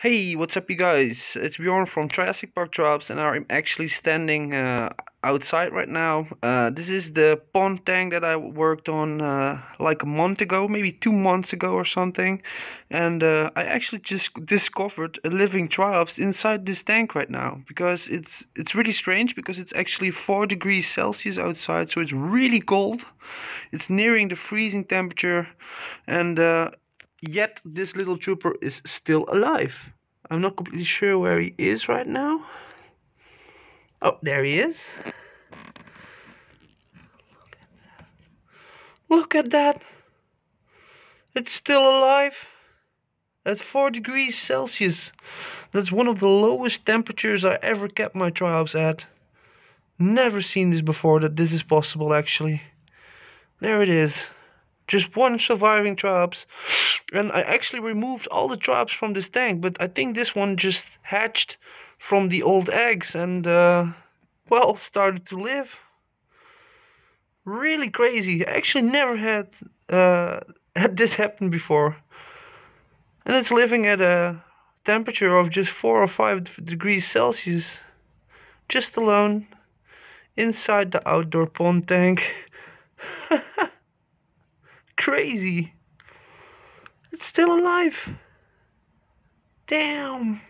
Hey, what's up, you guys? It's Bjorn from Triassic Park Triops, and I'm actually standing uh, outside right now. Uh, this is the pond tank that I worked on uh, like a month ago, maybe two months ago or something. And uh, I actually just discovered a living Triops inside this tank right now because it's it's really strange because it's actually four degrees Celsius outside, so it's really cold. It's nearing the freezing temperature, and uh, Yet this little trooper is still alive. I'm not completely sure where he is right now. Oh, there he is. Look at that. It's still alive. At 4 degrees Celsius. That's one of the lowest temperatures I ever kept my Triops at. Never seen this before that this is possible actually. There it is. Just one surviving Triops and I actually removed all the Triops from this tank but I think this one just hatched from the old eggs and uh, well started to live. Really crazy. I actually never had uh, had this happen before. And it's living at a temperature of just 4 or 5 degrees Celsius just alone inside the outdoor pond tank crazy it's still alive. Damn.